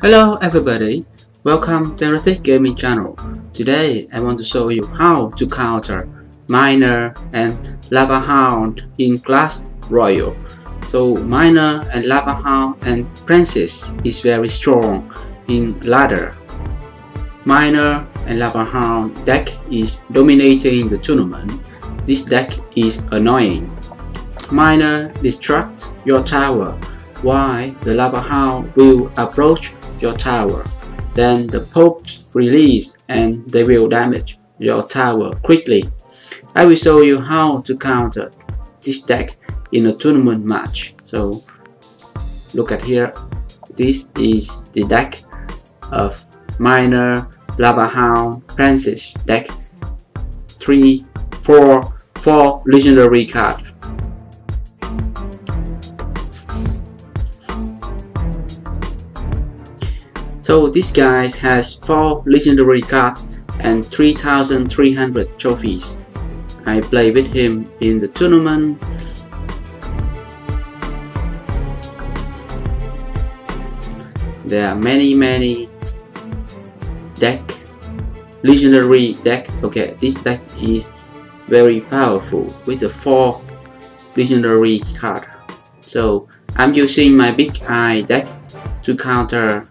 Hello everybody, welcome to Erotic Gaming channel. Today I want to show you how to counter Miner and Lava Hound in Clash Royale. So Miner and Lava Hound and Princess is very strong in ladder. Miner and Lava Hound deck is dominating the tournament. This deck is annoying. Miner destruct your tower while the Lava Hound will approach your tower. Then the pups release and they will damage your tower quickly. I will show you how to counter this deck in a tournament match. So look at here. This is the deck of Miner, Lava Hound, Princess deck. 3, 4, 4 legendary card So this guy has 4 legendary cards and 3300 trophies. I play with him in the tournament. There are many many deck, legendary deck. Okay, this deck is very powerful with the 4 legendary card. So I'm using my big eye deck to counter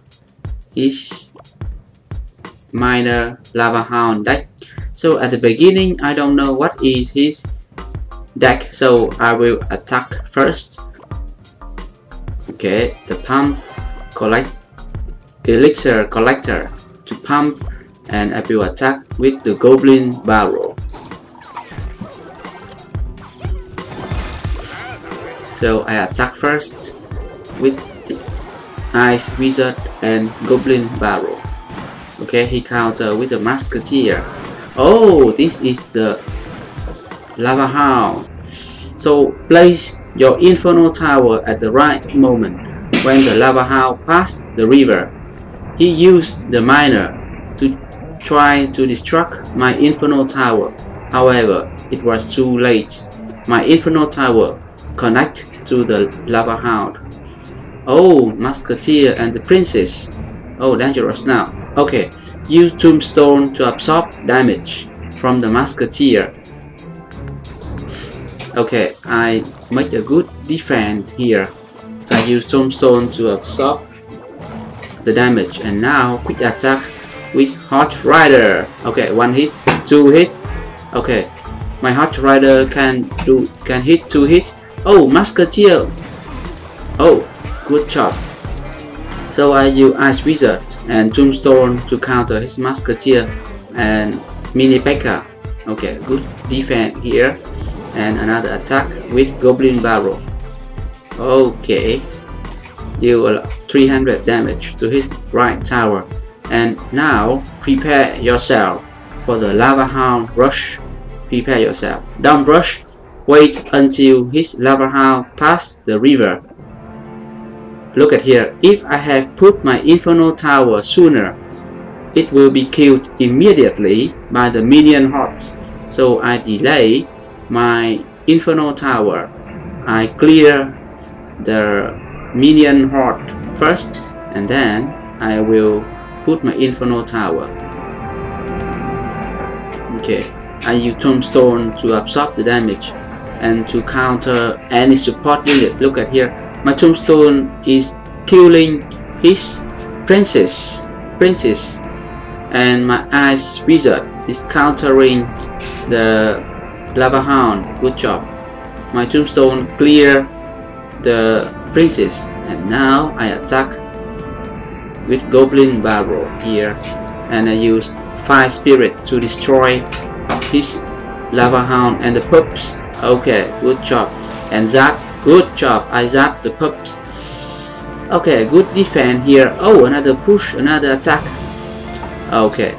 is Miner Lava Hound deck. So at the beginning, I don't know what is his deck, so I will attack first. Okay, the pump collect elixir collector to pump and I will attack with the goblin barrel. So I attack first with Ice Wizard and Goblin Barrel. Okay, he counter uh, with the Musketeer. Oh, this is the Lava Hound. So place your Inferno Tower at the right moment when the Lava Hound passed the river. He used the miner to try to destruct my Inferno Tower. However, it was too late. My Inferno Tower connect to the Lava Hound. Oh, Musketeer and the Princess. Oh, dangerous now. Okay, use Tombstone to absorb damage from the Musketeer. Okay, I make a good defense here. I use Tombstone to absorb the damage and now quick attack with Hog Rider. Okay, one hit, two hit. Okay, my Hog Rider can do can hit two hit. Oh, Musketeer. Oh, Good job. So I use Ice Wizard and Tombstone to counter his Musketeer and Mini P.E.K.K.A. Okay, good defense here. And another attack with Goblin Barrel. Okay. Deal 300 damage to his right tower. And now prepare yourself for the Lava Hound rush. Prepare yourself. Don't rush. Wait until his Lava Hound pass the river Look at here, if I have put my Inferno Tower sooner, it will be killed immediately by the minion hordes. So I delay my Inferno Tower. I clear the minion horde first and then I will put my Inferno Tower. Okay, I use Tombstone to absorb the damage and to counter any support unit. Look at here, my tombstone is killing his princess princess. And my ice wizard is countering the lava hound. Good job. My tombstone clear the princess. And now I attack with goblin barrel here. And I use fire spirit to destroy his lava hound and the pups okay good job. And zap Good job, I zapped the pups. Okay, good defense here. Oh, another push, another attack. Okay.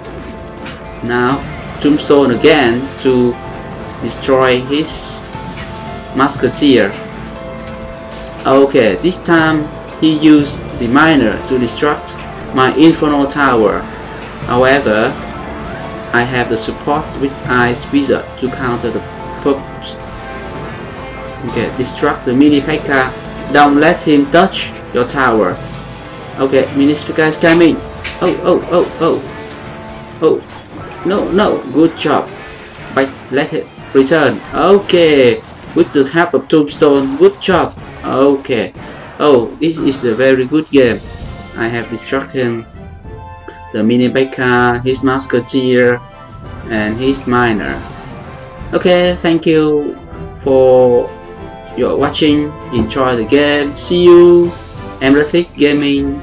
Now, Tombstone again to destroy his Musketeer. Okay, this time he used the Miner to destruct my Inferno Tower. However, I have the support with Ice Wizard to counter the pups Okay, destruct the mini P.E.K.K.A. Don't let him touch your tower. Okay, mini P.E.K.K.A is coming. Oh, oh, oh, oh. Oh, no, no, good job. But let it return. Okay, with the help of tombstone, good job. Okay. Oh, this is a very good game. I have distracted him. the mini P.E.K.K.A, his musketeer, and his miner. Okay, thank you for your watching. Enjoy the game. See you. Emrathic Gaming